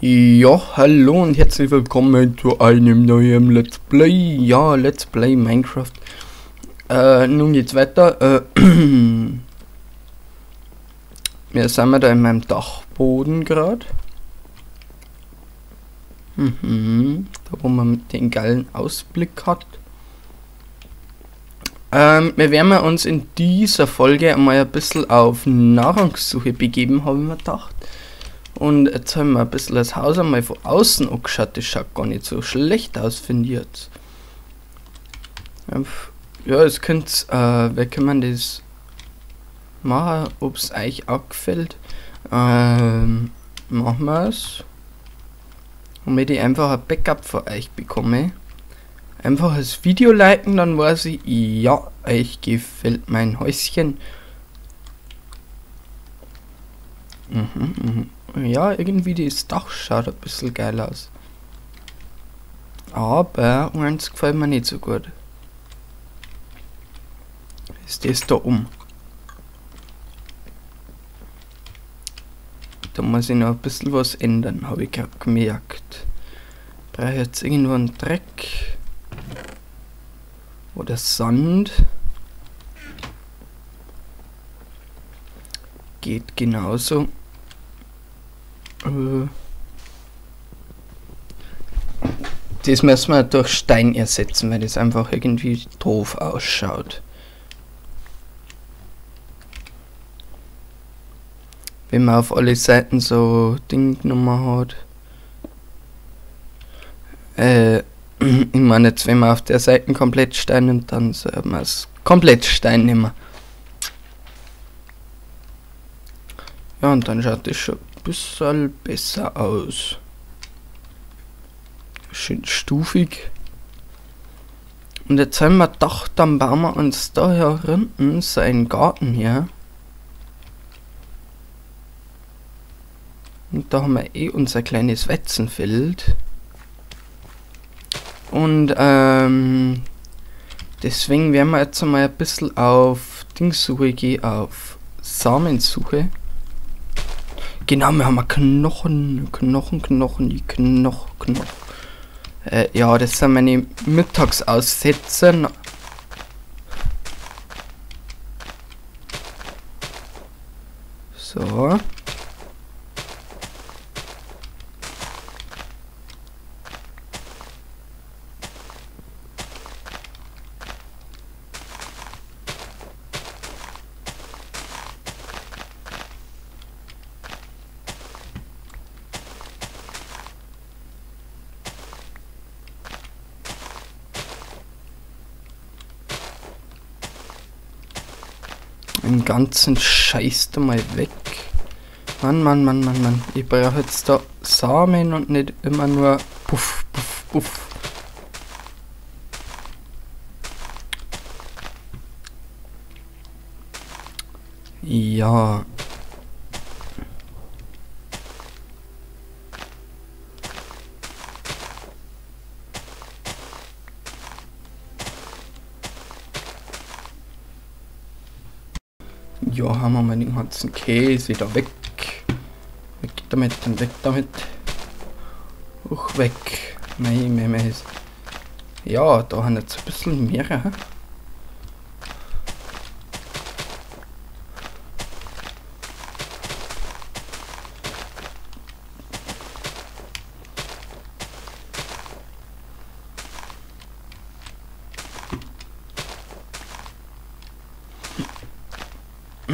Ja, hallo und herzlich willkommen zu einem neuen Let's Play. Ja, Let's Play Minecraft. Äh, nun geht's weiter. Äh, wir sind wir da in meinem Dachboden gerade. Mhm, da wo man den geilen Ausblick hat. Ähm, wir werden uns in dieser Folge einmal ein bisschen auf Nahrungssuche begeben, habe ich mir gedacht. Und jetzt haben wir ein bisschen das Haus einmal von außen angeschaut. Das schaut gar nicht so schlecht aus, finde ich jetzt. Ja, es könnte, äh, wie kann man das machen, ob es euch auch gefällt. Ähm, machen wir es. Damit ich einfach ein Backup für euch bekomme. Einfach das Video liken, dann weiß ich, ja, euch gefällt mein Häuschen. Mhm, mhm. Ja, irgendwie das Dach schaut ein bisschen geil aus. Aber eins gefällt mir nicht so gut. Ist das da um. Da muss ich noch ein bisschen was ändern, habe ich gerade gemerkt. Brauche jetzt irgendwo einen Dreck. Oder Sand. Geht genauso. Äh. Das müssen wir durch Stein ersetzen, weil das einfach irgendwie doof ausschaut. Wenn man auf alle Seiten so Ding genommen hat. Äh, ich meine jetzt, wenn man auf der Seite komplett Stein nimmt, dann soll man es komplett Stein nehmen. Ja, und dann schaut das schon bisschen besser aus. Schön stufig. Und jetzt haben wir gedacht, dann bauen wir uns da hier hinten so einen Garten hier. Und da haben wir eh unser kleines Weizenfeld. Und ähm, deswegen werden wir jetzt einmal ein bisschen auf Dingssuche gehen, auf Samensuche. Genau, wir haben Knochen, Knochen, Knochen, die Knochen, Knochen. Äh, ja, das sind meine Mittagsaussätze. So. Den ganzen Scheiß da mal weg. Mann, Mann, Mann, Mann, Mann. Ich brauche jetzt da Samen und nicht immer nur puff, puff, puff. Ja. Ja, haben wir mal den ganzen Käse da weg. Weg damit und weg damit. Uch, weg. Mei, mei, mei. Ja, da haben jetzt ein bisschen mehr.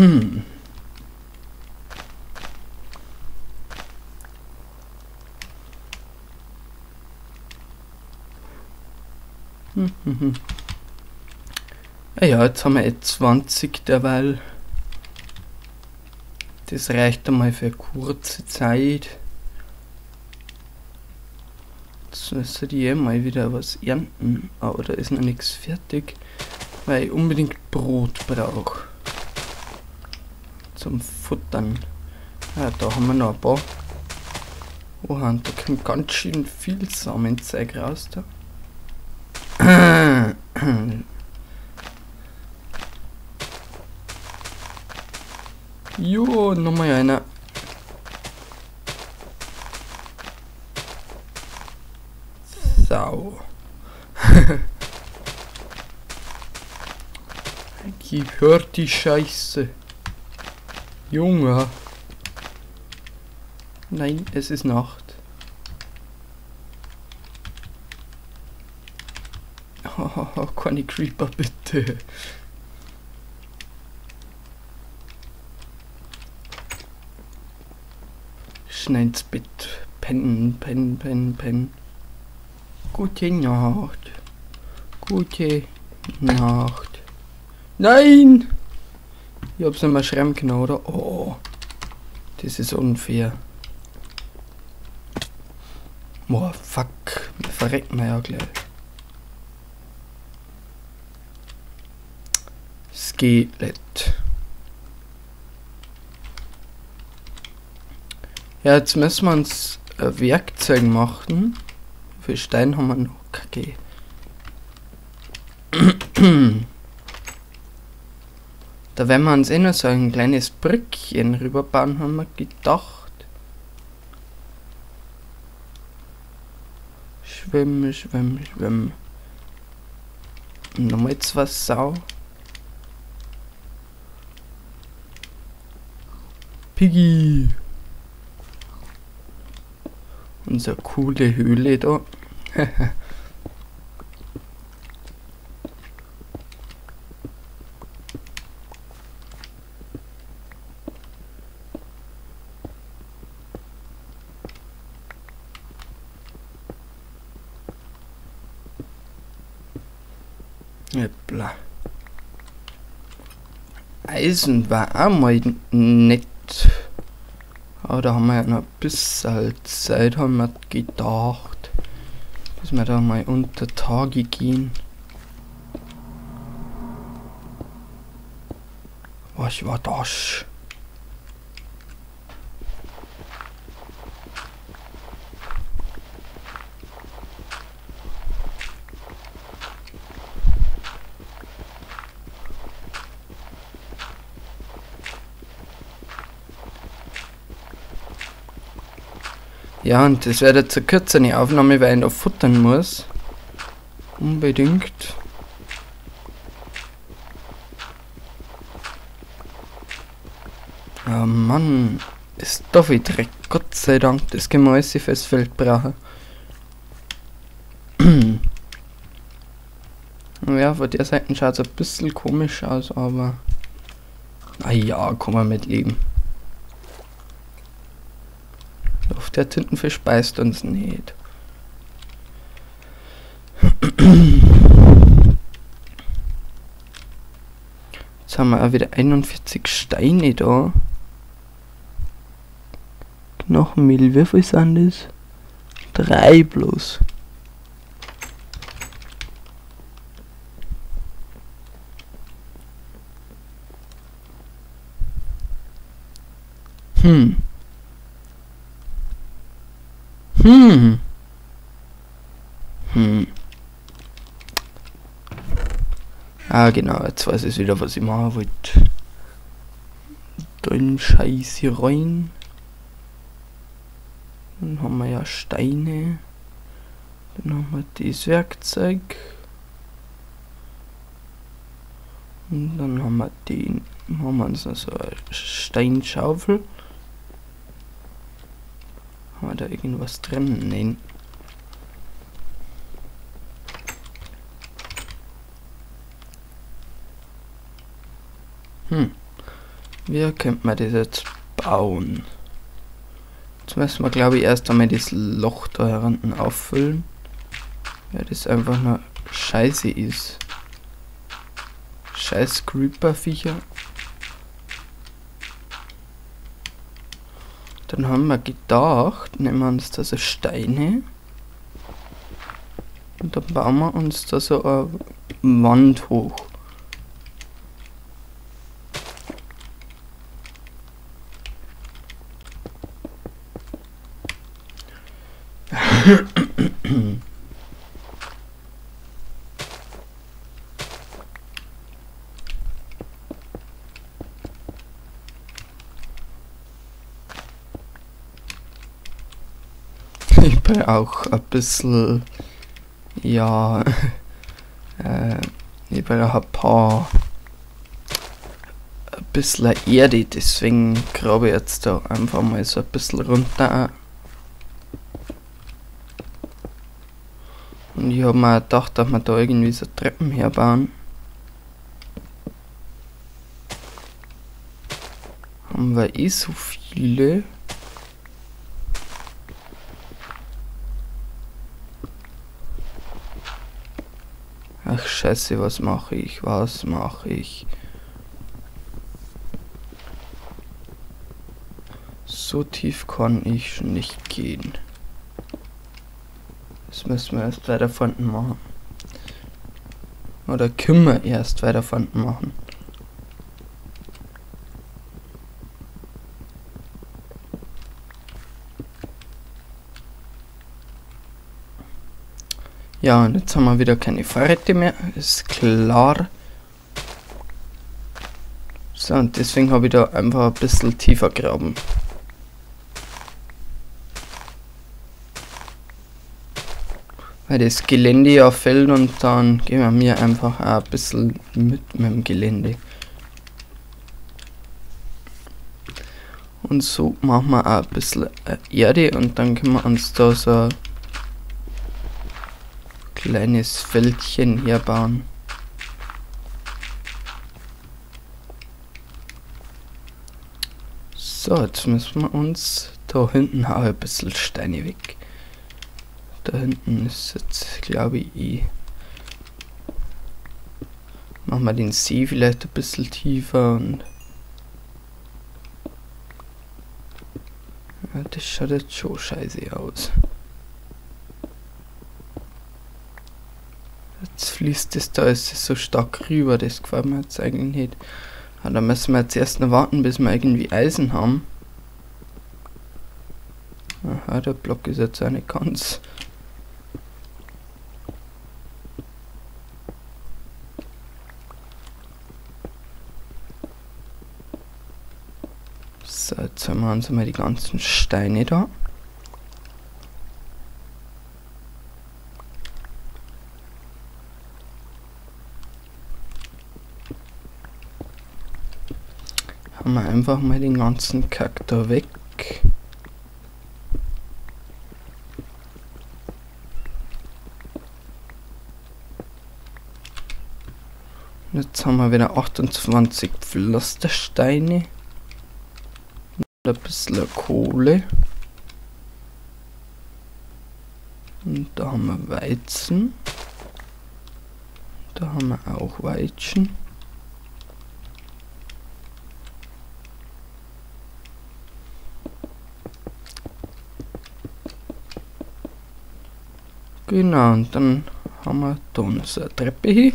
Ja, jetzt haben wir eh 20 derweil. Das reicht einmal für kurze Zeit. Jetzt müsste ich eh mal wieder was ernten. Aber da ist noch nichts fertig. Weil ich unbedingt Brot brauche zum Futtern. Ja, da haben wir noch ein paar. Oha, und da kommt ganz schön viel Samenzeug raus da. jo, nochmal einer. Sau. Gib, hört die Scheiße. Junge. Nein, es ist Nacht. Oh, keine Creeper, bitte. Schnell ins Bett. Pennen, pennen, pennen, pennen. Gute Nacht. Gute Nacht. Nein! Ich hab's nicht mehr schreiben können, oder? Oh. Das ist unfair. Boah, fuck. Wir verrecken ja gleich. Skelett. Ja, jetzt müssen wir uns äh, Werkzeug machen. Für Stein haben wir noch Kacke. da werden wir uns eh noch so ein kleines Brückchen rüberbauen, haben wir gedacht. Schwimmen, schwimmen, schwimmen. Und nochmal zwei Sau. Piggy. Unsere coole Höhle da. Eisen war auch mal nett. Aber da haben wir ja noch ein bisschen Zeit, haben wir gedacht. Bis wir da mal unter Tage gehen. Was war das? Ja, und das wird jetzt eine kürzere Aufnahme, weil ich noch futtern muss. Unbedingt. Oh Mann, das darf ich Dreck, Gott sei Dank, das alles fürs Feld brauchen. ja, von der Seite schaut es ein bisschen komisch aus, aber... Naja, kann man mitleben. Der Tintenfisch beißt uns nicht. Jetzt haben wir auch wieder 41 Steine da. Knochenmehl, wie viel sind das? Drei bloß. Hm. Hm. Hm. Ah, genau, jetzt weiß ich wieder, was ich machen wollte. Den Scheiß hier rein. Dann haben wir ja Steine. Dann haben wir das Werkzeug. Und dann haben wir den, haben wir uns noch so eine Steinschaufel. Da irgendwas drin? Nein. Hm. Wie könnte man das jetzt bauen? Jetzt müssen wir, glaube ich, erst einmal das Loch da herunten auffüllen. Weil das einfach nur scheiße ist. Scheiß Creeper-Viecher. Dann haben wir gedacht, nehmen wir uns da so Steine. Und dann bauen wir uns da so eine Wand hoch. Bin auch ein bisschen Ja, äh, ich will ein paar ein bisschen Erde, deswegen grabe ich jetzt da einfach mal so ein bisschen runter. Und ich habe mir gedacht, dass wir da irgendwie so Treppen herbauen. Haben wir eh so viele. Ach scheiße, was mache ich? Was mache ich? So tief kann ich nicht gehen. Das müssen wir erst weiter von machen. Oder können wir erst weiter von machen. Ja, und jetzt haben wir wieder keine Fahrräder mehr, ist klar. So, und deswegen habe ich da einfach ein bisschen tiefer graben. Weil das Gelände ja fällt und dann gehen wir mir einfach ein bisschen mit mit dem Gelände. Und so machen wir auch ein bisschen Erde und dann können wir uns da so kleines Feldchen hier bauen. So, jetzt müssen wir uns da hinten auch ein bisschen Steine weg. Da hinten ist jetzt, glaube ich. Machen wir den See vielleicht ein bisschen tiefer und. Ja, das schaut jetzt schon scheiße aus. Jetzt fließt es da, ist es so stark rüber, das gefällt mir jetzt eigentlich nicht. Ja, da müssen wir jetzt erst noch warten, bis wir irgendwie Eisen haben. Aha, der Block ist jetzt auch nicht ganz. So, jetzt haben wir uns mal die ganzen Steine da. Einfach mal den ganzen Kack da weg. Jetzt haben wir wieder 28 Pflastersteine. Und ein bisschen Kohle. Und da haben wir Weizen. Da haben wir auch Weizen. Genau, und dann haben wir da eine Treppe hier.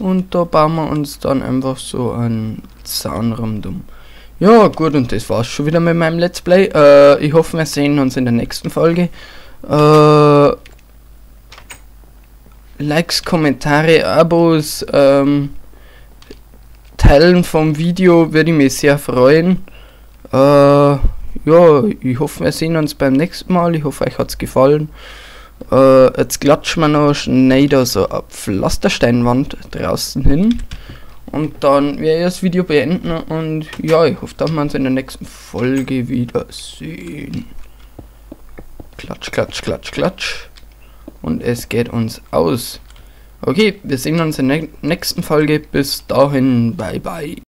Und da bauen wir uns dann einfach so einen Zaun rundum. Ja, gut, und das war's schon wieder mit meinem Let's Play. Äh, ich hoffe, wir sehen uns in der nächsten Folge. Äh, Likes, Kommentare, Abos, ähm, Teilen vom Video würde ich mich sehr freuen. Äh, ja, ich hoffe, wir sehen uns beim nächsten Mal. Ich hoffe, euch hat's gefallen. Äh, jetzt klatschen wir noch schnell so eine Pflastersteinwand draußen hin. Und dann werde ich das Video beenden und ja, ich hoffe, dass wir uns in der nächsten Folge wiedersehen. Klatsch, klatsch, klatsch, klatsch. Und es geht uns aus. Okay, wir sehen uns in der nächsten Folge. Bis dahin, bye bye.